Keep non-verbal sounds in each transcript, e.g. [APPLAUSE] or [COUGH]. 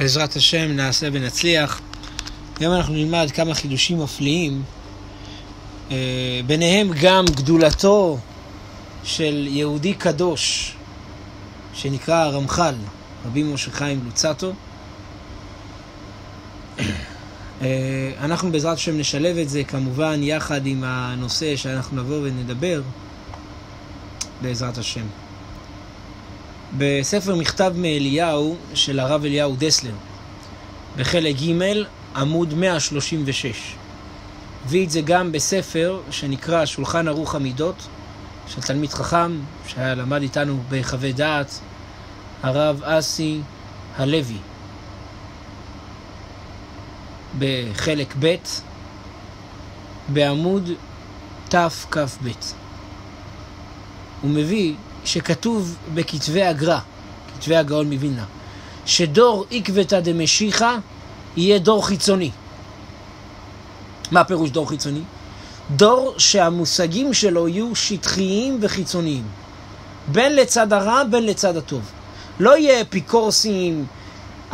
בעזרת השם נעשה ונצליח. היום אנחנו נלמד כמה חידושים מפליאים, אה, ביניהם גם גדולתו של יהודי קדוש, שנקרא הרמח"ל, רבי משה חיים לוצטו. אה, אנחנו בעזרת השם נשלב את זה כמובן יחד עם הנושא שאנחנו נבוא ונדבר בעזרת השם. בספר מכתב מאליהו של הרב אליהו דסלר, בחלק ג', עמוד 136. הביא את זה גם בספר שנקרא שולחן ערוך המידות, של תלמיד חכם, שהיה למד איתנו בחווה דעת, הרב אסי הלוי, בחלק ב', בעמוד תכ"ב. הוא מביא שכתוב בכתבי הגר"א, כתבי הגאון מווילנה, שדור עקבתא דמשיחא יהיה דור חיצוני. מה פירוש דור חיצוני? דור שהמושגים שלו יהיו שטחיים וחיצוניים. בין לצד הרע, בין לצד הטוב. לא יהיה אפיקורסים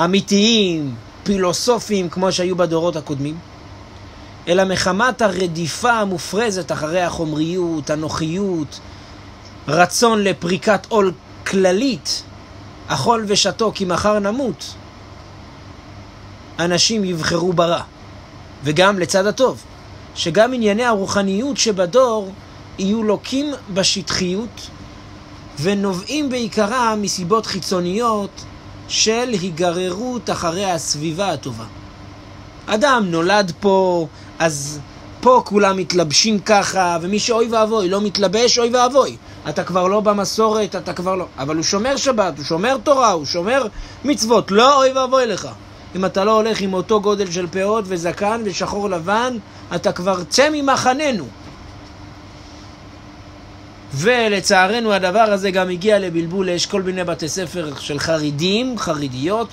אמיתיים, פילוסופיים, כמו שהיו בדורות הקודמים, אלא מחמת הרדיפה המופרזת אחרי החומריות, הנוחיות, רצון לפריקת עול כללית, אכול ושתו כי מחר נמות, אנשים יבחרו ברע. וגם לצד הטוב, שגם ענייני הרוחניות שבדור יהיו לוקים בשטחיות ונובעים בעיקרם מסיבות חיצוניות של היגררות אחרי הסביבה הטובה. אדם נולד פה, אז פה כולם מתלבשים ככה, ומי שאוי ואבוי לא מתלבש, אוי ואבוי. אתה כבר לא במסורת, אתה כבר לא... אבל הוא שומר שבת, הוא שומר תורה, הוא שומר מצוות, לא אוי ואבוי לך. אם אתה לא הולך עם אותו גודל של פאות וזקן ושחור לבן, אתה כבר צא ממחננו. ולצערנו הדבר הזה גם הגיע לבלבול, יש כל מיני בתי ספר של חרדים, חרדיות,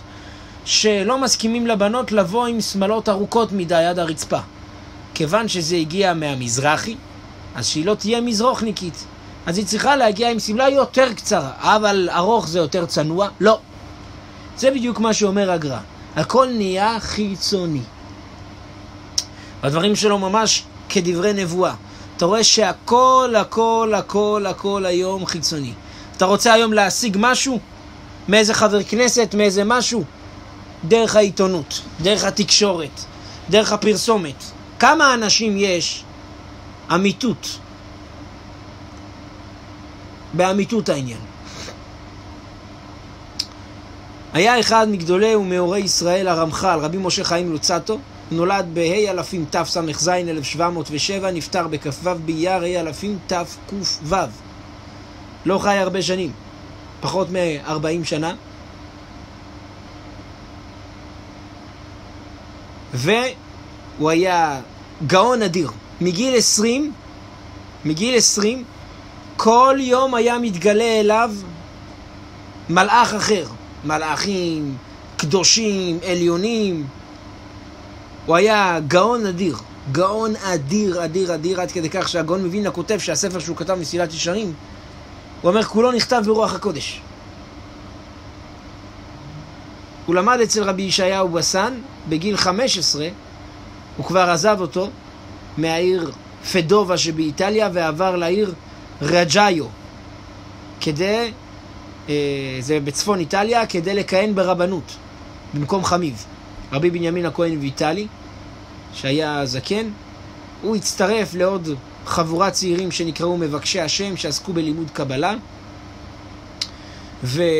שלא מסכימים לבנות לבוא עם שמלות ארוכות מדי עד הרצפה. כיוון שזה הגיע מהמזרחי, אז שהיא לא תהיה מזרוחניקית. אז היא צריכה להגיע עם שמלה יותר קצרה, אבל ארוך זה יותר צנוע? לא. זה בדיוק מה שאומר הגר"א. הכל נהיה חיצוני. הדברים שלו ממש כדברי נבואה. אתה רואה שהכל, הכל, הכל, הכל היום חיצוני. אתה רוצה היום להשיג משהו? מאיזה חבר כנסת, מאיזה משהו? דרך העיתונות, דרך התקשורת, דרך הפרסומת. כמה אנשים יש אמיתות? באמיתות העניין. היה אחד מגדולי ומאורי ישראל, הרמח"ל, רבי משה חיים לוצטו, נולד בה' אלפים תס"ז 1707, נפטר בכ"ו באייר ה' אלפים תק"ו. לא חי הרבה שנים, פחות מ-40 שנה. והוא היה גאון אדיר. מגיל 20, מגיל 20, כל יום היה מתגלה אליו מלאך אחר. מלאכים, קדושים, עליונים. הוא היה גאון אדיר, גאון אדיר, אדיר, אדיר, עד כדי כך שהגאון מווילנה כותב שהספר שהוא כתב מסילת ישרים, הוא אומר, כולו נכתב ברוח הקודש. הוא למד אצל רבי ישעיהו בסן, בגיל 15, הוא כבר עזב אותו מהעיר פדובה שבאיטליה ועבר לעיר רג'איו, כדי אה, זה בצפון איטליה, כדי לכהן ברבנות, במקום חמיב. רבי בנימין הכהן ויטלי, שהיה זקן, הוא הצטרף לעוד חבורת צעירים שנקראו מבקשי השם, שעסקו בלימוד קבלה, ומה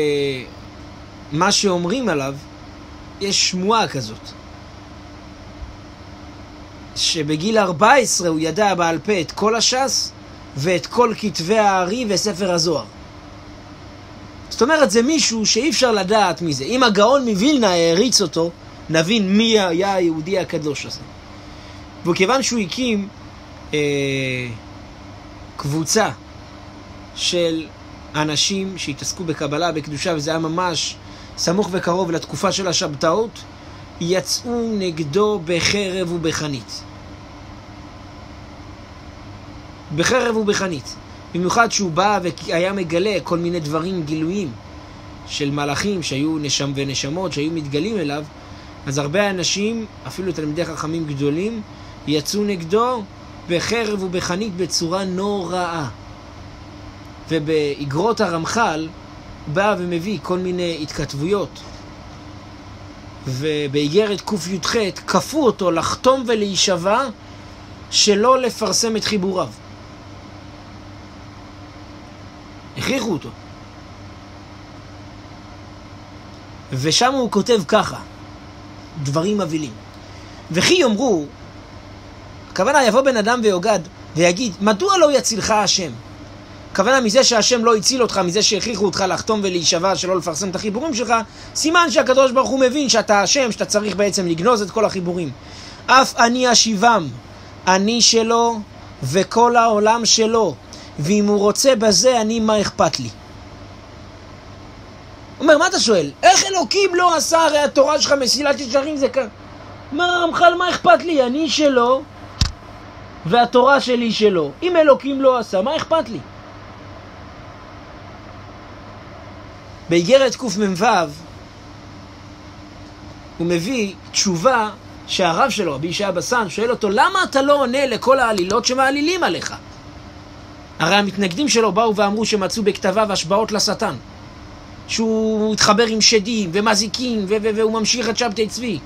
שאומרים עליו, יש שמועה כזאת, שבגיל 14 הוא ידע בעל פה את כל הש"ס ואת כל כתבי הארי וספר הזוהר. זאת אומרת, זה מישהו שאי אפשר לדעת מי זה. אם הגאון מווילנה העריץ אותו, נבין מי היה היהודי הקדוש הזה. וכיוון שהוא הקים אה, קבוצה של אנשים שהתעסקו בקבלה, בקדושה, וזה היה ממש סמוך וקרוב לתקופה של השבתאות, יצאו נגדו בחרב ובחנית. בחרב ובחנית. במיוחד שהוא בא והיה מגלה כל מיני דברים, גילויים, של מלאכים שהיו נשם ונשמות שהיו מתגלים אליו, אז הרבה אנשים, אפילו תלמידי חכמים גדולים, יצאו נגדו בחרב ובחנית בצורה נוראה. ובאגרות הרמח"ל בא ומביא כל מיני התכתבויות. ובאיגרת קי"ח כפו אותו לחתום ולהישבע שלא לפרסם את חיבוריו. הכריחו אותו. ושם הוא כותב ככה, דברים מבהילים. וכי יאמרו, הכוונה יבוא בן אדם ויוגד ויגיד, מדוע לא יצילך השם? הכוונה מזה שהשם לא הציל אותך, מזה שהכריחו אותך לחתום ולהישבע שלא לפרסם את החיבורים שלך, סימן שהקדוש ברוך הוא מבין שאתה השם, שאתה צריך בעצם לגנוז את כל החיבורים. אף אני אשיבם, אני שלו וכל העולם שלו, ואם הוא רוצה בזה, אני, מה אכפת לי? אומר, מה אתה שואל? איך אלוקים לא עשה? הרי התורה שלך מסילת ישרים זה כאן. אומר הרמח"ל, מה אכפת לי? אני שלו והתורה שלי שלו. אם אלוקים לא עשה, מה אכפת לי? באיגרת קמ"ו הוא מביא תשובה שהרב שלו, רבי ישעיה בסן, שואל אותו, למה אתה לא עונה לכל העלילות שמעלילים עליך? הרי המתנגדים שלו באו ואמרו שמצאו בכתביו השבעות לשטן. שהוא מתחבר עם שדים ומזיקים והוא ממשיך את שבתי צבי.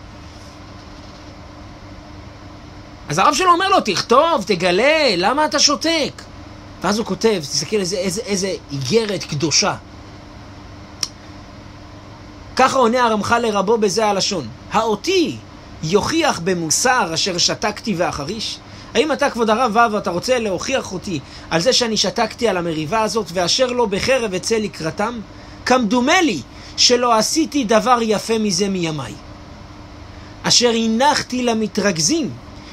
אז הרב שלו אומר לו, תכתוב, תגלה, למה אתה שותק? ואז הוא כותב, תסתכל איזה, איזה, איזה איגרת קדושה. ככה עונה הרמח"ל לרבו בזה הלשון. האותי יוכיח במוסר אשר שתקתי ואחריש? האם אתה, כבוד הרב וו, אתה רוצה להוכיח אותי על זה שאני שתקתי על המריבה הזאת, ואשר לא בחרב אצא לקראתם? כמדומה לי שלא עשיתי דבר יפה מזה מימיי. אשר הנחתי למתרכזים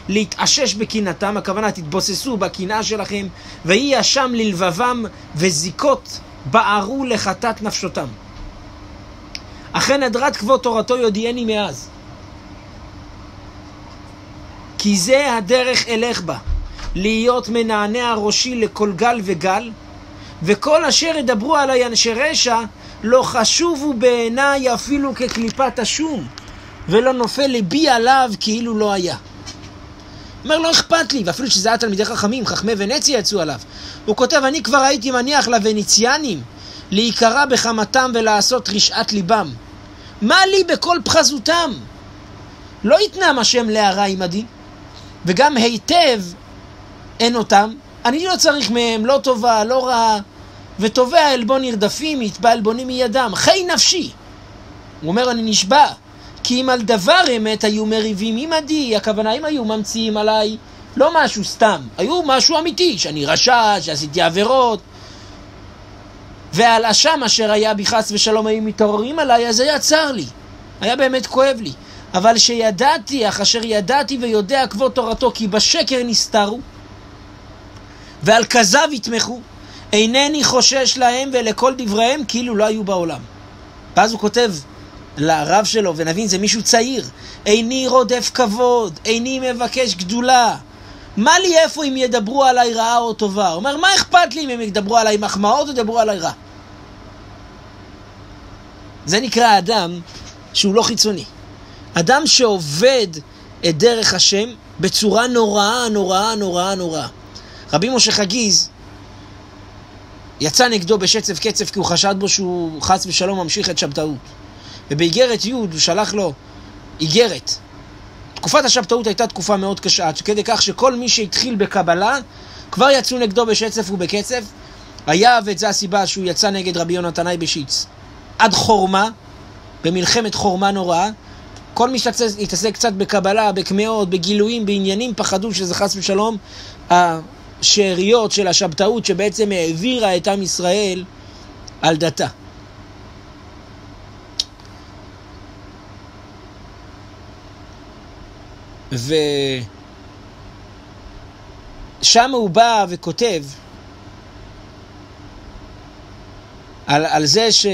להתאשש בקנאתם, הכוונה תתבוססו בקנאה שלכם, ויהי אשם ללבבם וזיקות בערו לחטאת נפשותם. אכן הדרת כבוד תורתו יודיעני מאז. כי זה הדרך אלך בה, להיות מנענע ראשי לכל גל וגל, וכל אשר ידברו עלי אנשי רשע, לא חשובו בעיניי אפילו כקליפת השום, ולא נופל ליבי עליו כאילו לא היה. אומר, לא אכפת לי, ואפילו שזה היה תלמידי חכמים, חכמי ונציה יצאו עליו. הוא כותב, אני כבר הייתי מניח לוונציאנים להיקרא בחמתם ולעשות רשעת ליבם. מה לי בכל פחזותם? לא יתנם השם להרע עמדי, וגם היטב אין אותם. אני לא צריך מהם לא טובה, לא רעה, ותובע עלבון נרדפים, יתבע עלבונים מידם. חי נפשי! הוא אומר, אני נשבע, כי אם על דבר אמת היו מריבים עמדי, הכוונה, אם היו ממציאים עליי לא משהו סתם, היו משהו אמיתי, שאני רשע, שעשיתי עבירות, ועל אשם אשר היה בי חס ושלום היו מתעוררים עליי, אז היה צר לי, היה באמת כואב לי. אבל שידעתי, אך אשר ידעתי ויודע כבוד תורתו, כי בשקר נסתרו, ועל כזב יתמכו, אינני חושש להם ולכל דבריהם כאילו לא היו בעולם. ואז הוא כותב לרב שלו, ונבין, זה מישהו צעיר, איני רודף כבוד, איני מבקש גדולה. מה לי איפה אם ידברו עליי רעה או טובה? הוא אומר, מה אכפת לי אם הם ידברו עליי מחמאות או ידברו עליי רע? זה נקרא אדם שהוא לא חיצוני. אדם שעובד את דרך השם בצורה נוראה, נוראה, נוראה, נוראה. רבי משה חגיז יצא נגדו בשצף קצף כי הוא חשד בו שהוא חס ושלום ממשיך את שבתאות. ובאיגרת י' הוא שלח לו איגרת. תקופת השבתאות הייתה תקופה מאוד קשה, עד כדי כך שכל מי שהתחיל בקבלה כבר יצאו נגדו בשצף ובקצף. היה, וזו הסיבה שהוא יצא נגד רבי יונתנאי בשיץ. עד חורמה, במלחמת חורמה נוראה. כל מי שהתעסק קצת בקבלה, בקמעות, בגילויים, בעניינים, פחדו שזה חס ושלום השאריות של השבתאות שבעצם העבירה את עם ישראל על דתה. ושם הוא בא וכותב על, על זה ש...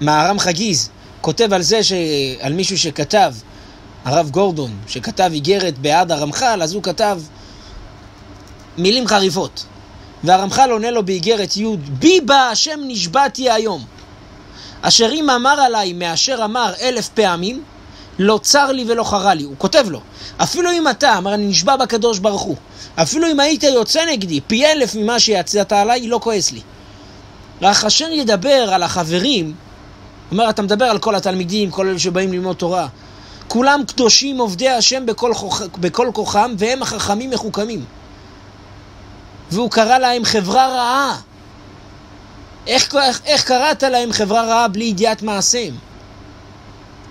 מהר"ם חגיז כותב על זה, ש... על מישהו שכתב, הרב גורדון, שכתב איגרת בעד הרמח"ל, אז הוא כתב מילים חריפות. והרמח"ל עונה לו באיגרת י' בי בא השם נשבעתי היום. אשר אם אמר עליי מאשר אמר אלף פעמים, לא צר לי ולא חרה לי. הוא כותב לו, אפילו אם אתה, אמר אני נשבע בקדוש ברוך הוא, אפילו אם היית יוצא נגדי פי אלף ממה שיצאת עליי, לא כועס לי. רק אשר ידבר על החברים, אומר, אתה מדבר על כל התלמידים, כל אלה שבאים ללמוד תורה. כולם קדושים עובדי השם בכל. בכל כוחם, והם החכמים מחוכמים. והוא קרא להם חברה רעה. איך, איך, איך קראת להם חברה רעה בלי ידיעת מעשיהם?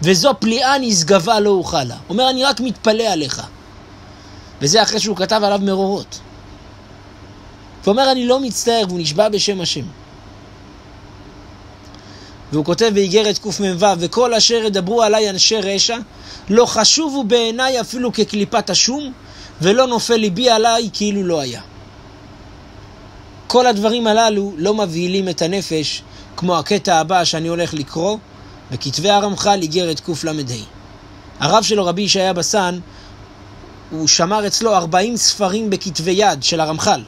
וזו פליאה נשגבה לא אוכל לה. אומר, אני רק מתפלא עליך. וזה אחרי שהוא כתב עליו מרורות. ואומר, אני לא מצטער, והוא נשבע בשם השם. והוא כותב באיגרת קמ"ו, וכל אשר ידברו עליי אנשי רשע, לא חשובו בעיניי אפילו כקליפת השום, ולא נופל ליבי עליי כאילו לא היה. כל הדברים הללו לא מבהילים את הנפש, כמו הקטע הבא שאני הולך לקרוא, בכתבי הרמח"ל איגרת קל"ה. הרב שלו, רבי ישעיה בסן, הוא שמר אצלו 40 ספרים בכתבי יד של הרמח"ל.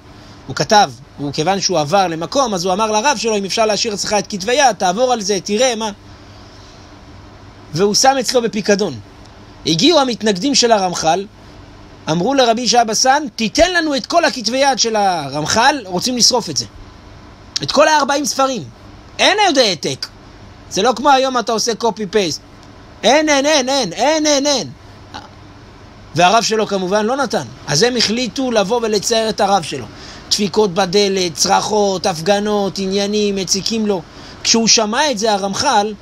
הוא כתב, וכיוון שהוא עבר למקום, אז הוא אמר לרב שלו, אם אפשר להשאיר אצלך את כתבי יד, תעבור על זה, תראה מה. והוא שם אצלו בפיקדון. הגיעו המתנגדים של הרמח"ל, אמרו לרבי ישעיה בסן, תיתן לנו את כל הכתבי יד של הרמח"ל, רוצים לשרוף את זה. את כל ה-40 ספרים. אין עוד העתק. זה לא כמו היום אתה עושה קופי פייסט. אין, אין, אין, אין, אין, אין, אין. והרב שלו כמובן לא נתן. אז הם החליטו לבוא ולצייר את הרב שלו. דפיקות בדלת, צרחות, הפגנות, עניינים, מציקים לו. כשהוא שמע את זה, הרמח"ל,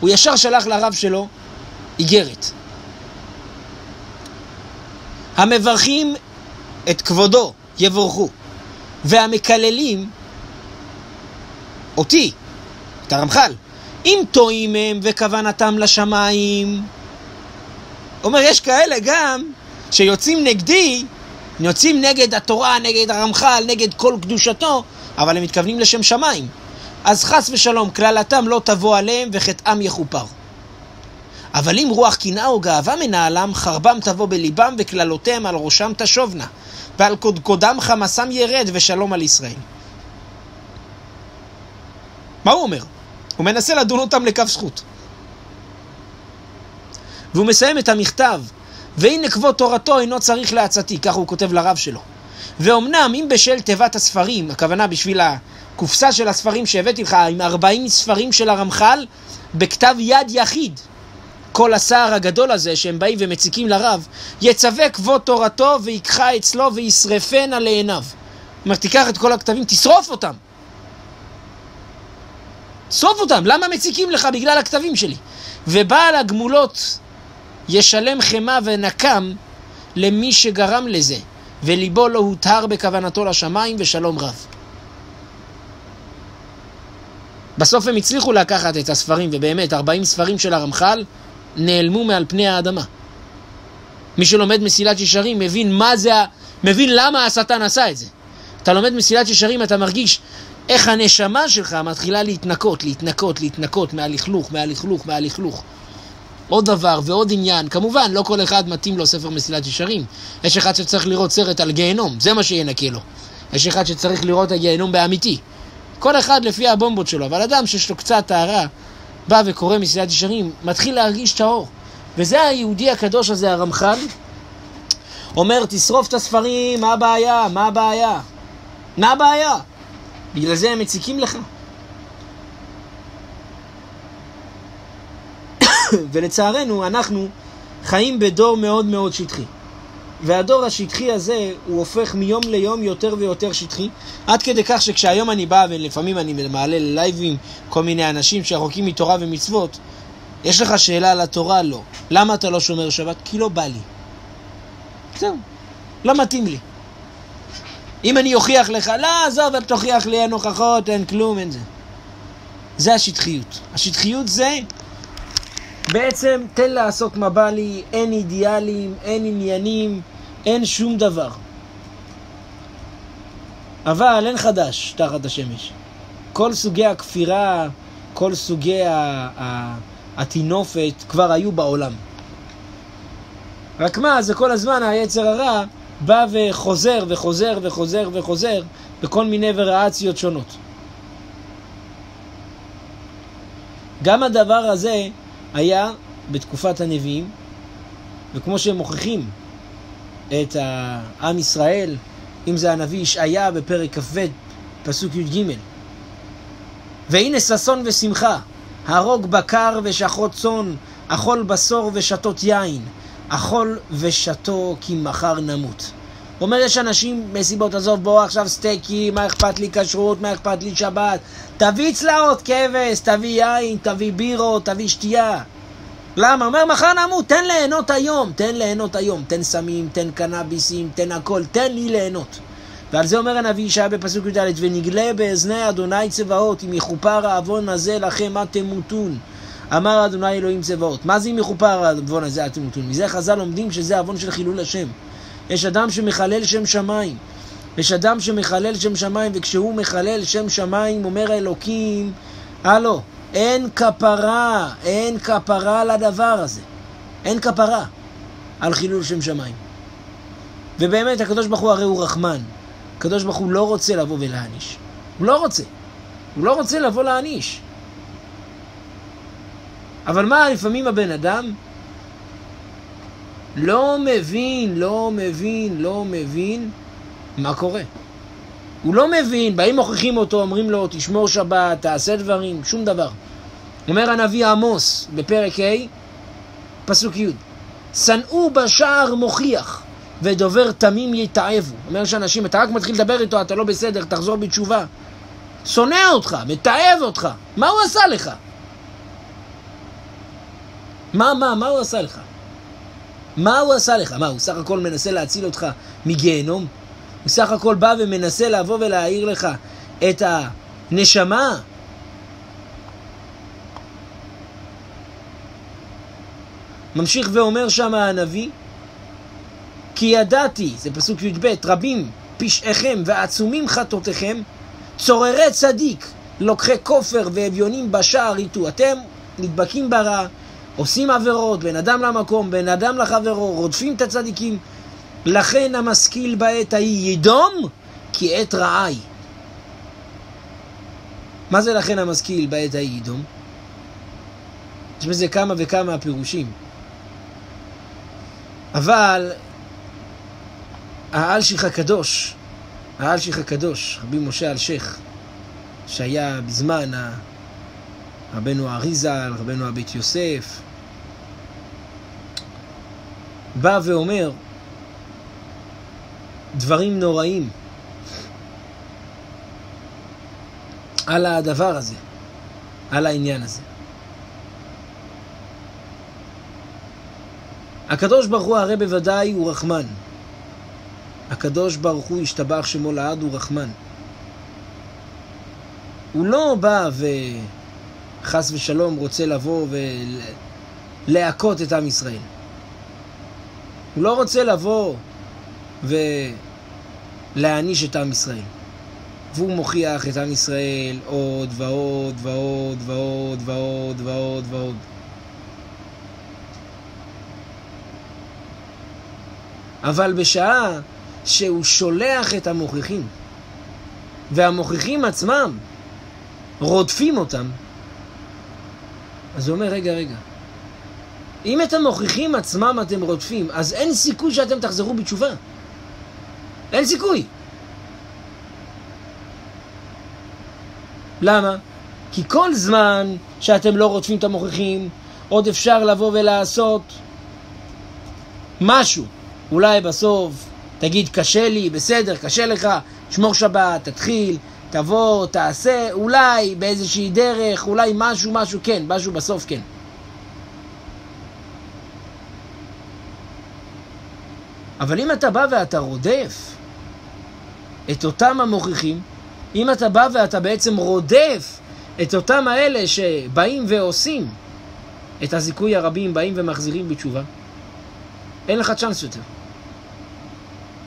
הוא ישר שלח לרב שלו איגרת. המברכים את כבודו יבורכו, והמקללים אותי, את הרמח"ל, אם טועים הם וכוונתם לשמיים. אומר, יש כאלה גם שיוצאים נגדי, יוצאים נגד התורה, נגד הרמח"ל, נגד כל קדושתו, אבל הם מתכוונים לשם שמיים. אז חס ושלום, קללתם לא תבוא עליהם וחטאם יכופר. אבל אם רוח קנאה או גאווה מנהלם, חרבם תבוא בליבם וקללותיהם על ראשם תשובנה, ועל קודקודם חמסם ירד ושלום על ישראל. מה הוא אומר? הוא מנסה לדון אותם לכף זכות. והוא מסיים את המכתב, והנה כבוד תורתו אינו צריך לעצתי, כך הוא כותב לרב שלו. ואומנם אם בשל תיבת הספרים, הכוונה בשביל הקופסה של הספרים שהבאתי לך, עם 40 ספרים של הרמח"ל, בכתב יד יחיד, כל הסער הגדול הזה שהם באים ומציקים לרב, יצווה כבוד תורתו ויקחה אצלו וישרפנה לעיניו. זאת אומרת, תיקח את כל הכתבים, תשרוף אותם. שרוף אותם, למה מציקים לך? בגלל הכתבים שלי. ובעל הגמולות ישלם חמא ונקם למי שגרם לזה, וליבו לא הותר בכוונתו לשמיים ושלום רב. בסוף הם הצליחו לקחת את הספרים, ובאמת, 40 ספרים של הרמח"ל נעלמו מעל פני האדמה. מי שלומד מסילת ישרים מבין מה זה, מבין למה השטן עשה את זה. אתה לומד מסילת ישרים, אתה מרגיש איך הנשמה שלך מתחילה להתנקות, להתנקות, להתנקות מהלכלוך, מהלכלוך, מהלכלוך. עוד דבר ועוד עניין, כמובן, לא כל אחד מתאים לו ספר מסילת ישרים. יש אחד שצריך לראות סרט על גיהנום, זה מה שינקה לו. יש אחד שצריך לראות הגיהנום באמיתי. כל אחד לפי הבומבות שלו, אבל אדם שיש לו קצת טהרה, בא וקורא מסילת ישרים, מתחיל להרגיש את האור. וזה היהודי הקדוש הזה, הרמח"ל, אומר, תשרוף את הספרים, מה הבעיה? מה הבעיה? מה הבעיה? בגלל זה הם מציקים לך. [COUGHS] ולצערנו, אנחנו חיים בדור מאוד מאוד שטחי. והדור השטחי הזה, הוא הופך מיום ליום יותר ויותר שטחי, עד כדי כך שכשהיום אני בא, ולפעמים אני מעלה ללייבים כל מיני אנשים שרחוקים מתורה ומצוות, יש לך שאלה על התורה? לא. למה אתה לא שומר שבת? כי לא בא לי. זהו, לא מתאים לי. אם אני אוכיח לך, לא, עזוב, אל תוכיח לי, אין הוכחות, אין כלום, אין זה. זה השטחיות. השטחיות זה בעצם תן לעשות מה בא לי, אין אידיאלים, אין עניינים, אין שום דבר. אבל אין חדש תחת השמש. כל סוגי הכפירה, כל סוגי הטינופת כבר היו בעולם. רק מה, זה כל הזמן היצר הרע בא וחוזר וחוזר וחוזר וחוזר בכל מיני וריאציות שונות. גם הדבר הזה היה בתקופת הנביאים, וכמו שהם מוכיחים את עם ישראל, אם זה הנביא ישעיה בפרק כ"ב, פסוק י"ג. והנה ששון ושמחה, הרוג בקר ושחות צאן, אכול בשור ושתות יין, אכול ושתו כי מחר נמות. הוא אומר, יש אנשים מסיבות, עזוב, בוא עכשיו סטייקים, מה אכפת לי כשרות, מה אכפת לי שבת? תביא צלעות כבש, תביא יין, תביא בירות, תביא שתייה. למה? אומר, מחר נמות, תן ליהנות היום, תן ליהנות היום, תן סמים, תן קנאביסים, תן הכל, תן לי ליהנות. ועל זה אומר הנביא ישעיה בפסוק י"ד, ונגלה באזני אדוני צבאות, אם יכופר העוון הזה לכם מה תמותון. אמר אדוני אלוהים צבאות. מה זה אם יכופר העוון הזה תמותון? מזה חז"ל לומדים שזה עוון של חילול השם. יש אדם שמחלל שם שמיים. יש אדם שמחלל שם שמיים, וכשהוא מחלל שם שמיים, אומר האלוקים, הלו, אין כפרה, אין כפרה לדבר הזה. אין כפרה על חילול שם שמיים. ובאמת, הקדוש ברוך הוא הרי הוא רחמן. הקדוש ברוך הוא לא רוצה לבוא ולהעניש. הוא לא רוצה. הוא לא רוצה לבוא להעניש. אבל מה, לפעמים הבן אדם לא מבין, לא מבין, לא מבין מה קורה. הוא לא מבין, באים מוכיחים אותו, אומרים לו, תשמור שבת, תעשה דברים, שום דבר. אומר הנביא עמוס בפרק ה', פסוק י', שנאו בשער מוכיח, ודובר תמים יתעבו. אומר שאנשים, אתה רק מתחיל לדבר איתו, אתה לא בסדר, תחזור בתשובה. שונא אותך, מתעב אותך, מה הוא עשה לך? מה, מה, מה הוא עשה לך? מה הוא עשה לך? מה, הוא סך הכל מנסה להציל אותך מגיהנום? הוא סך הכל בא ומנסה לבוא ולהעיר לך את הנשמה? ממשיך ואומר שם הנביא, כי ידעתי, זה פסוק י"ב, רבים פשעיכם ועצומים חטאותיכם, צוררי צדיק, לוקחי כופר ואביונים בשער איתו. אתם נדבקים ברע, עושים עבירות, בין אדם למקום, בין אדם לחברו, רודפים את הצדיקים. לכן המשכיל בעת ההיא ידום, כי עת רעי. מה זה לכן המשכיל בעת ההיא ידום? יש בזה כמה וכמה פירושים. אבל האלשיך הקדוש, האלשיך הקדוש, רבי משה אלשיך, שהיה בזמן רבנו האריזל, רבנו הבית יוסף, בא ואומר דברים נוראים על הדבר הזה, על העניין הזה. הקדוש ברוך הוא הרי בוודאי הוא רחמן. הקדוש ברוך הוא השתבח שמו לעד הוא רחמן. הוא לא בא וחס ושלום רוצה לבוא ולהכות את עם ישראל. הוא לא רוצה לבוא ולהעניש את עם ישראל. והוא מוכיח את עם ישראל עוד ועוד ועוד ועוד ועוד ועוד ועוד. אבל בשעה שהוא שולח את המוכיחים, והמוכיחים עצמם רודפים אותם, אז הוא אומר, רגע, רגע, אם את המוכיחים עצמם אתם רודפים, אז אין סיכוי שאתם תחזרו בתשובה. אין סיכוי. למה? כי כל זמן שאתם לא רודפים את המוכיחים, עוד אפשר לבוא ולעשות משהו. אולי בסוף תגיד, קשה לי, בסדר, קשה לך, שמור שבת, תתחיל, תבוא, תעשה, אולי באיזושהי דרך, אולי משהו, משהו, כן, משהו בסוף כן. אבל אם אתה בא ואתה רודף את אותם המוכיחים, אם אתה בא ואתה בעצם רודף את אותם האלה שבאים ועושים את הזיכוי הרבים, באים ומחזירים בתשובה, אין לך צ'אנס יותר.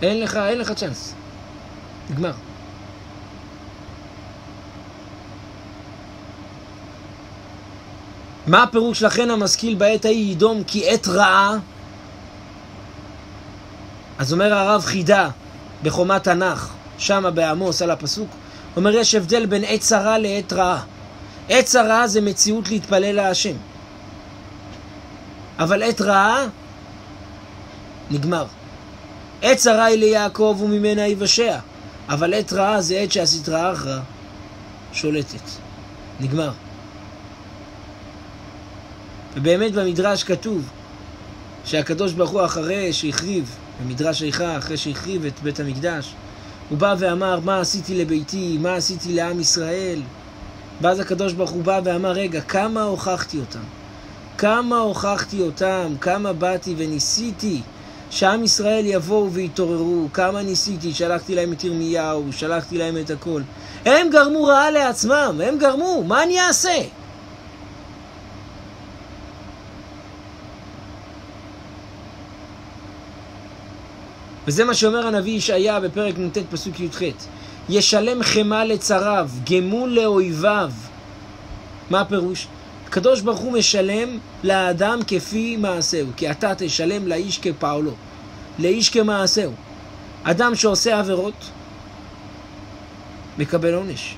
אין לך, אין לך צ'אנס. נגמר. מה הפירוש לכן המשכיל בעת ההיא ידום כי עת רעה אז אומר הרב חידה בחומת תנ"ך, שמה בעמוס על הפסוק, אומר יש הבדל בין עת צרה לעת רעה. עת צרה זה מציאות להתפלל להשם. אבל עת רעה, נגמר. עת צרה היא ליעקב וממנה יבשע, אבל עת רעה זה עת שהסטרא אחרא שולטת. נגמר. ובאמת במדרש כתוב שהקדוש ברוך הוא אחרי שהחריב, במדרש איכה, אחרי שהחריב את בית המקדש, הוא בא ואמר, מה עשיתי לביתי, מה עשיתי לעם ישראל? ואז הקדוש ברוך הוא בא ואמר, רגע, כמה הוכחתי אותם? כמה הוכחתי אותם? כמה באתי וניסיתי שעם ישראל יבואו ויתעוררו? כמה ניסיתי? שלחתי להם את ירמיהו, שלחתי להם את הכל. הם גרמו רעה לעצמם, הם גרמו, מה אני אעשה? וזה מה שאומר הנביא ישעיה בפרק נ"ט פסוק י"ח: ישלם חמא לצריו, גמול לאויביו. מה הפירוש? הקדוש ברוך הוא משלם לאדם כפי מעשהו, כי אתה תשלם לאיש כפעולו, לאיש כמעשהו. אדם שעושה עבירות, מקבל עונש.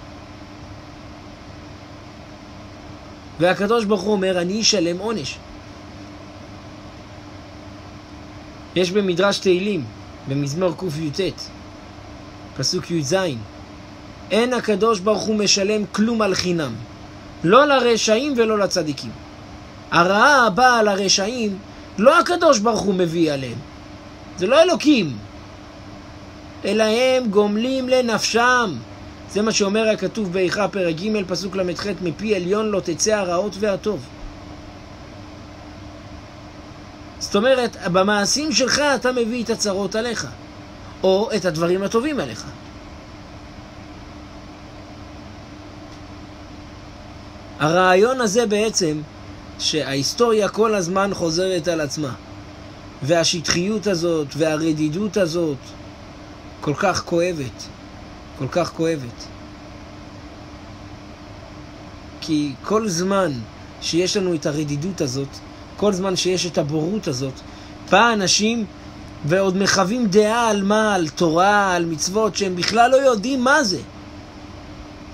והקדוש ברוך הוא אומר, אני אשלם עונש. יש במדרש תהילים, במזמור קי"ט, פסוק י"ז, אין הקדוש ברוך הוא משלם כלום על חינם, לא לרשעים ולא לצדיקים. הרעה הבאה על הרשעים, לא הקדוש ברוך הוא מביא עליהם, זה לא אלוקים, אלא הם גומלים לנפשם. זה מה שאומר הכתוב באיכה פרק ג' פסוק ל"ח מפי עליון לא תצא הרעות והטוב. זאת אומרת, במעשים שלך אתה מביא את הצרות עליך, או את הדברים הטובים עליך. הרעיון הזה בעצם, שההיסטוריה כל הזמן חוזרת על עצמה, והשטחיות הזאת והרדידות הזאת כל כך כואבת, כל כך כואבת. כי כל זמן שיש לנו את הרדידות הזאת, כל זמן שיש את הבורות הזאת, בא אנשים ועוד מחווים דעה על מה? על תורה, על מצוות, שהם בכלל לא יודעים מה זה.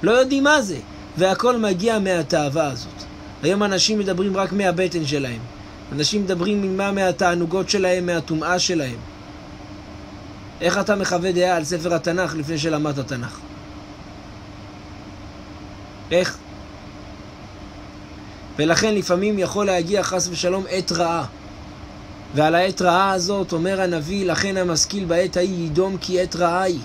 לא יודעים מה זה. והכל מגיע מהתאווה הזאת. היום אנשים מדברים רק מהבטן שלהם. אנשים מדברים ממה מהתענוגות שלהם, מהטומאה שלהם. איך אתה מחווה דעה על ספר התנ"ך לפני שלמדת תנ"ך? איך? ולכן לפעמים יכול להגיע חס ושלום עת רעה. ועל העת רעה הזאת אומר הנביא, לכן המשכיל בעת ההיא יידום כי עת רעה היא.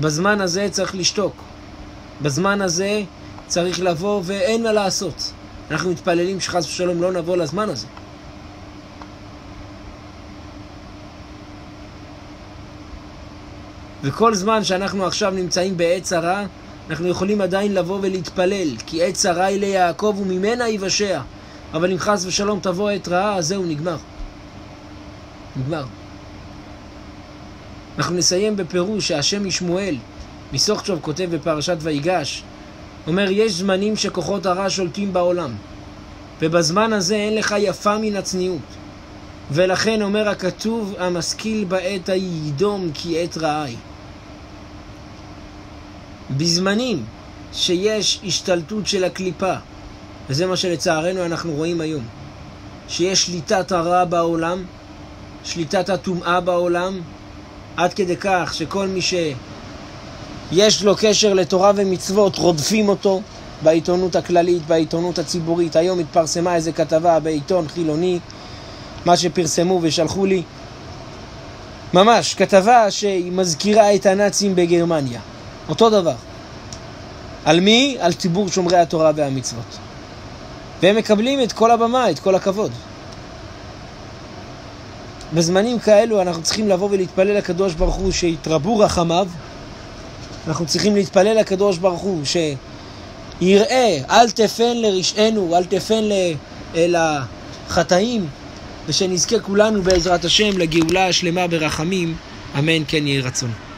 בזמן הזה צריך לשתוק. בזמן הזה צריך לבוא ואין מה לעשות. אנחנו מתפללים שחס ושלום לא נבוא לזמן הזה. וכל זמן שאנחנו עכשיו נמצאים בעת צרה, אנחנו יכולים עדיין לבוא ולהתפלל, כי עת צרה היא ליעקב וממנה יבשע. אבל אם חס ושלום תבוא עת רעה, אז זהו, נגמר. נגמר. אנחנו נסיים בפירוש שהשם משמואל, מסוכצ'וב כותב בפרשת ויגש, אומר, יש זמנים שכוחות הרע שולטים בעולם, ובזמן הזה אין לך יפה מן הצניעות. ולכן אומר הכתוב, המשכיל בעת ההיא יידום כי עת רעה היא. בזמנים שיש השתלטות של הקליפה, וזה מה שלצערנו אנחנו רואים היום, שיש שליטת הרע בעולם, שליטת הטומאה בעולם, עד כדי כך שכל מי שיש לו קשר לתורה ומצוות רודפים אותו בעיתונות הכללית, בעיתונות הציבורית. היום התפרסמה איזו כתבה בעיתון חילוני, מה שפרסמו ושלחו לי. ממש, כתבה שהיא מזכירה את הנאצים בגרמניה. אותו דבר. על מי? על ציבור שומרי התורה והמצוות. והם מקבלים את כל הבמה, את כל הכבוד. בזמנים כאלו אנחנו צריכים לבוא ולהתפלל לקדוש ברוך הוא שיתרבו רחמיו. אנחנו צריכים להתפלל לקדוש ברוך הוא שיראה, אל תפן לרשענו, אל תפן לחטאים, ושנזכה כולנו בעזרת השם לגאולה השלמה ברחמים, אמן כן יהי רצון.